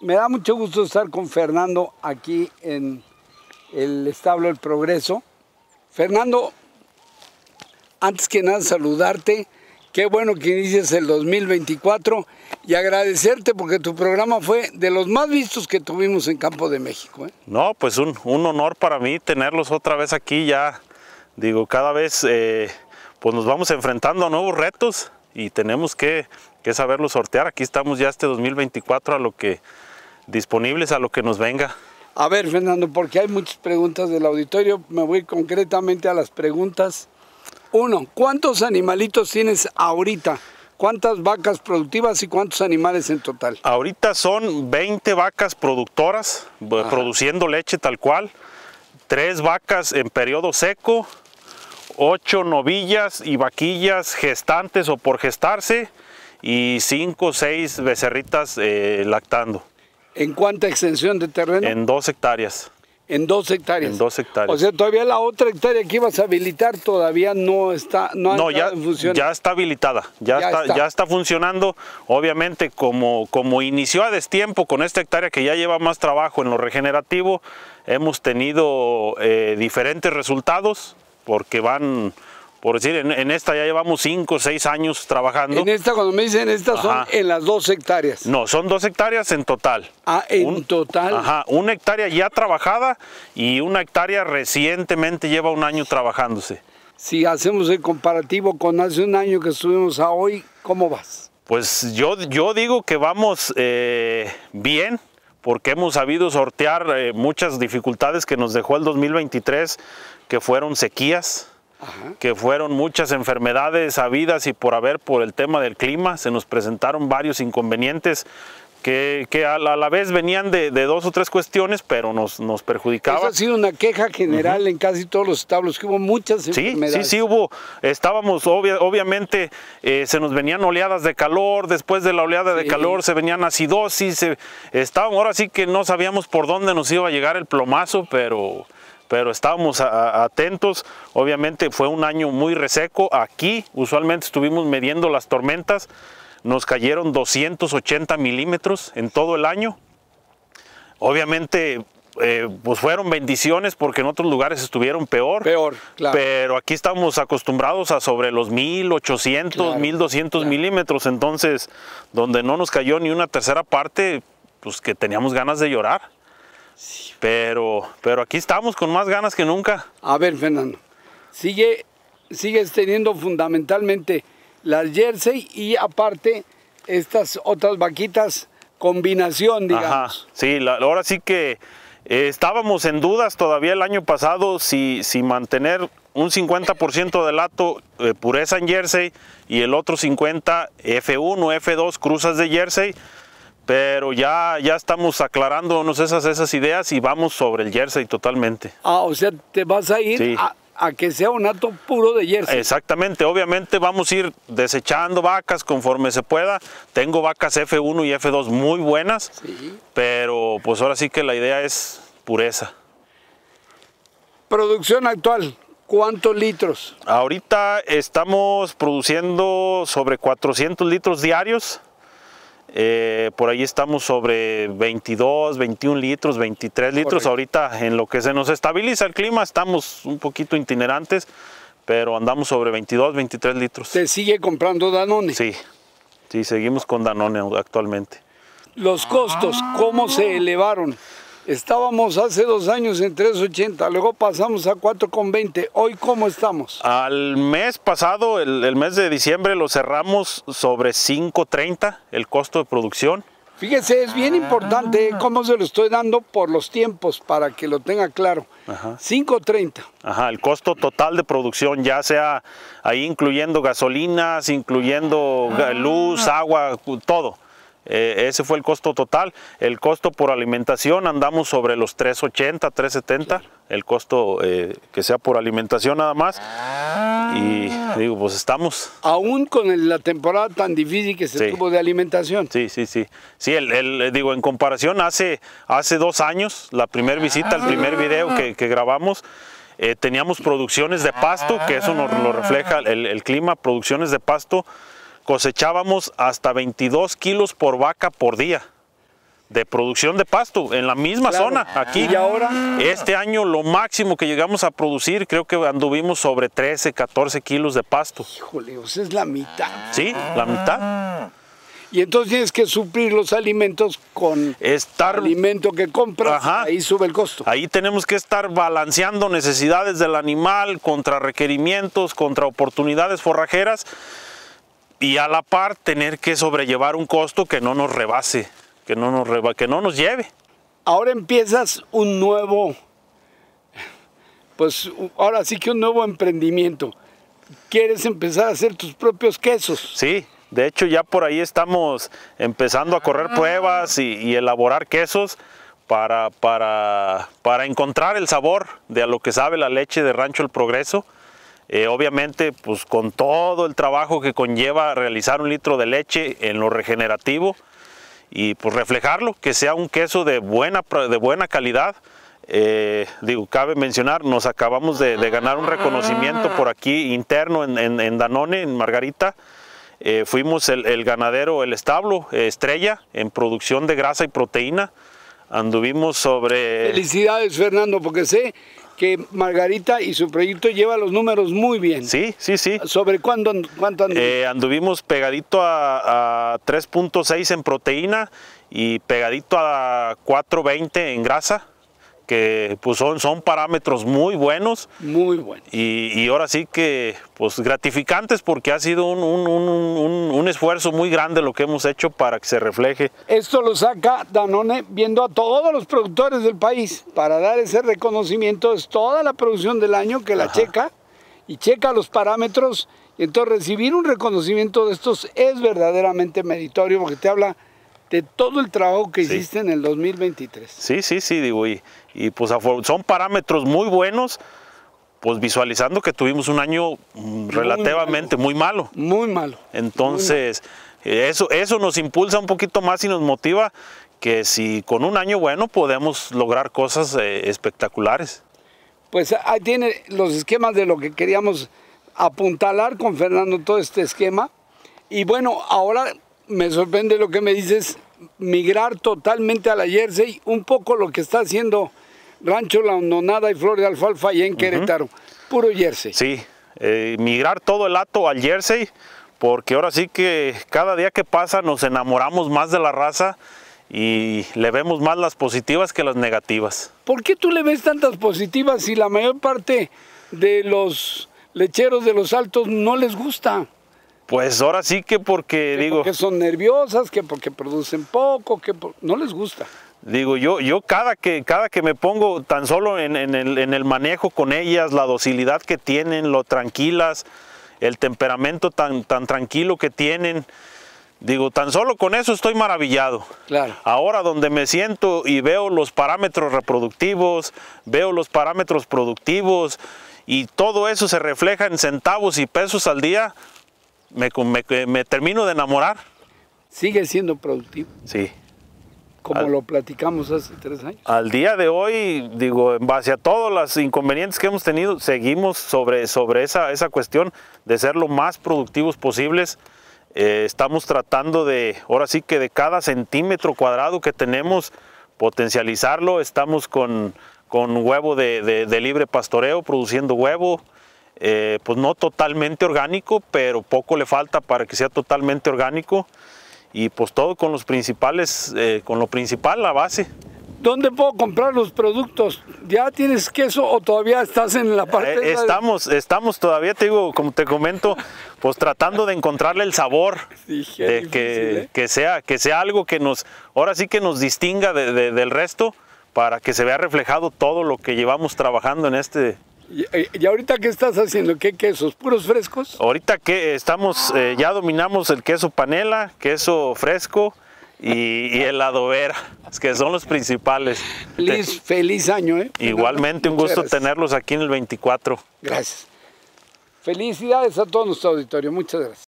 Me da mucho gusto estar con Fernando aquí en el establo del Progreso. Fernando, antes que nada saludarte, qué bueno que inicies el 2024 y agradecerte porque tu programa fue de los más vistos que tuvimos en Campo de México. ¿eh? No, pues un, un, honor para mí tenerlos otra vez aquí ya. Digo, cada vez eh, pues nos vamos enfrentando a nuevos retos y tenemos que, que saberlos sortear. Aquí estamos ya este 2024 a lo que disponibles a lo que nos venga. A ver, Fernando, porque hay muchas preguntas del auditorio, me voy concretamente a las preguntas. Uno, ¿cuántos animalitos tienes ahorita? ¿Cuántas vacas productivas y cuántos animales en total? Ahorita son 20 vacas productoras, Ajá. produciendo leche tal cual, tres vacas en periodo seco, ocho novillas y vaquillas gestantes o por gestarse y cinco o seis becerritas eh, lactando. ¿En cuánta extensión de terreno? En dos hectáreas. En dos hectáreas. En dos hectáreas. O sea, todavía la otra hectárea que ibas a habilitar todavía no está, no, no ya, ya está habilitada, ya, ya está, está, ya está funcionando. Obviamente, como, como inició a destiempo con esta hectárea que ya lleva más trabajo en lo regenerativo, hemos tenido eh, diferentes resultados porque van por decir, en, en, esta ya llevamos 5 o 6 años trabajando. En esta, cuando me dicen estas, son en las dos hectáreas. No, son dos hectáreas en total. Ah, en un, total. Ajá, una hectárea ya trabajada y una hectárea recientemente lleva un año trabajándose. Si hacemos el comparativo con hace un año que estuvimos a hoy, ¿cómo vas? Pues yo, yo digo que vamos eh, bien, porque hemos sabido sortear eh, muchas dificultades que nos dejó el 2023, que fueron sequías, Ajá. que fueron muchas enfermedades habidas y por haber por el tema del clima, se nos presentaron varios inconvenientes que, que a, la, a, la, vez venían de, de, dos o tres cuestiones, pero nos, nos perjudicaban. Eso ha sido una queja general uh -huh. en casi todos los establos, que hubo muchas sí, enfermedades. Sí, sí, hubo, estábamos, obvia, obviamente, eh, se nos venían oleadas de calor, después de la oleada sí. de calor se venían acidosis, se, estábamos, ahora sí que no sabíamos por dónde nos iba a llegar el plomazo, pero pero estábamos a, a, atentos. Obviamente fue un año muy reseco. Aquí usualmente estuvimos midiendo las tormentas. Nos cayeron 280 milímetros en todo el año. Obviamente eh, pues fueron bendiciones porque en otros lugares estuvieron peor. Peor, claro. Pero aquí estamos acostumbrados a sobre los 1800, claro, 1200 claro. milímetros. Entonces, donde no nos cayó ni una tercera parte, pues que teníamos ganas de llorar. Sí. Pero, pero aquí estamos con más ganas que nunca. A ver, Fernando, sigue, sigues teniendo fundamentalmente las jersey y aparte estas otras vaquitas combinación, digamos. Ajá, sí, la, ahora sí que eh, estábamos en dudas todavía el año pasado si, si mantener un 50% de lato eh, pureza en jersey y el otro 50 F1, F2 cruzas de jersey pero ya, ya estamos aclarándonos esas, esas ideas y vamos sobre el jersey totalmente. Ah, o sea, te vas a ir sí. a, a, que sea un hato puro de jersey. Exactamente, obviamente vamos a ir desechando vacas conforme se pueda. Tengo vacas F1 y F2 muy buenas, sí. pero pues ahora sí que la idea es pureza. Producción actual, ¿Cuántos litros? Ahorita estamos produciendo sobre 400 litros diarios. Eh, por ahí estamos sobre 22, 21 litros, 23 litros. Correcto. Ahorita en lo que se nos estabiliza el clima estamos un poquito itinerantes, pero andamos sobre 22, 23 litros. ¿Se sigue comprando Danone? Sí, sí, seguimos con Danone actualmente. Los costos, ¿cómo se elevaron? Estábamos hace dos años en 3.80, luego pasamos a 4.20. ¿Hoy cómo estamos? Al mes pasado, el, el mes de diciembre, lo cerramos sobre 5.30 el costo de producción. Fíjese, es bien importante cómo se lo estoy dando por los tiempos para que lo tenga claro. 5.30. Ajá, el costo total de producción, ya sea ahí incluyendo gasolinas, incluyendo luz, agua, todo. Eh, ese fue el costo total. El costo por alimentación andamos sobre los 380, 370, sí. el costo eh, que sea por alimentación nada más. Ah. Y digo, pues estamos. Aún con la temporada tan difícil que se sí. tuvo de alimentación. Sí, sí, sí. Sí, el, el, digo, en comparación hace, hace dos años, la primera visita, el primer video que, que grabamos, eh, teníamos producciones de pasto, que eso nos lo refleja el, el clima, producciones de pasto cosechábamos hasta 22 kilos por vaca por día. de producción de pasto en la misma Claro. zona, aquí. ¿Y ahora? Este año lo máximo que llegamos a producir, creo que anduvimos sobre 13, 14 kilos de pasto. Híjole, o sea, es la mitad. Sí, la mitad. Y entonces tienes que suplir los alimentos con Estar alimento que compras, Ajá. ahí sube el costo. Ahí tenemos que estar balanceando necesidades del animal contra requerimientos, contra oportunidades forrajeras y a la par tener que sobrellevar un costo que no nos rebase, que no nos, reba- que no nos lleve. Ahora empiezas un nuevo, pues ahora sí que un nuevo emprendimiento. Quieres empezar a hacer tus propios quesos. Sí, de hecho ya por ahí estamos empezando a correr pruebas y, y elaborar quesos para, para, para encontrar el sabor de a lo que sabe la leche de Rancho El Progreso. Eh, obviamente, pues con todo el trabajo que conlleva realizar un litro de leche en lo regenerativo y pues reflejarlo, que sea un queso de buena, de buena calidad. Eh, digo, cabe mencionar, nos acabamos de, ganar un reconocimiento por aquí interno en Danone, en Margarita. Eh, fuimos el, el ganadero, el establo eh, estrella en producción de grasa y proteína. Anduvimos sobre... Felicidades, Fernando, porque sé que Margarita y su proyecto lleva los números muy bien. Sí, sí, sí. ¿Sobre cuándo, cuánto andan? Eh, anduvimos pegadito a, a 3.6 en proteína y pegadito a 4.20 en grasa, que pues son, son parámetros muy buenos Muy bueno. y, y ahora sí que pues gratificantes porque ha sido un, un- un- un- un esfuerzo muy grande lo que hemos hecho para que se refleje. Esto lo saca Danone viendo a todos los productores del país para dar ese reconocimiento. Es toda la producción del año que la checa y checa los parámetros. Y entonces recibir un reconocimiento de estos es verdaderamente meritorio porque te habla de todo el trabajo que Sí. hiciste en el 2023. Sí, sí, sí, digo, y, y, pues son parámetros muy buenos, pues visualizando que tuvimos un año mm, relativamente muy malo. Muy malo. Entonces, eh, eso, eso nos impulsa un poquito más y nos motiva que si con un año bueno podemos lograr cosas eh, espectaculares. Pues ahí tiene los esquemas de lo que queríamos apuntalar con Fernando, todo este esquema. Y bueno, ahora me sorprende lo que me dices, migrar totalmente a la Jersey, un poco lo que está haciendo Rancho La Hondonada y Flor de Alfalfa allá en Querétaro. Puro Jersey. Sí, eh, migrar todo el hato al jersey, porque ahora sí que cada día que pasa nos enamoramos más de la raza y le vemos más las positivas que las negativas. ¿Por qué tú le ves tantas positivas si la mayor parte de los lecheros de los altos no les gusta? Pues ahora sí que porque Que digo, porque son nerviosas, que porque producen poco, que por- no les gusta. Digo, yo, yo cada que, cada que me pongo tan solo en, en el, en el manejo con ellas, la docilidad que tienen, lo tranquilas, el temperamento tan, tan tranquilo que tienen, digo, tan solo con eso estoy maravillado. Claro. Ahora donde me siento y veo los parámetros reproductivos, veo los parámetros productivos y todo eso se refleja en centavos y pesos al día, me, me- me termino de enamorar. Sigue siendo productivo, Sí. como Al- lo platicamos hace tres años. Al día de hoy, digo, en base a todos los inconvenientes que hemos tenido, seguimos sobre, sobre esa, esa cuestión de ser lo más productivos posibles. Eh, estamos tratando de, ahora sí que de cada centímetro cuadrado que tenemos, potencializarlo. Estamos con, con huevo de, de- de libre pastoreo, produciendo huevo. Eh, pues no totalmente orgánico, pero poco le falta para que sea totalmente orgánico. Y pues todo con los principales, eh, con lo principal, la base. ¿Dónde puedo comprar los productos? ¿Ya tienes queso o todavía estás en la parte Eh, de- estamos, estamos todavía, te digo, como te comento, pues tratando de encontrarle el sabor, Sí, qué de difícil, que, ¿eh? que sea, que sea algo que nos, ahora sí que nos distinga de- de- del resto, para que se vea reflejado todo lo que llevamos trabajando en este. ¿Y, y ahorita qué estás haciendo? ¿Qué quesos? ¿Puros frescos? Ahorita que estamos, eh, ya dominamos el queso panela, queso fresco y, y el adobera, que son los principales. Feliz, feliz año, ¿eh? Te- igualmente un Muchas gusto gracias. tenerlos aquí en el 24. Gracias. Felicidades a todo nuestro auditorio. Muchas gracias.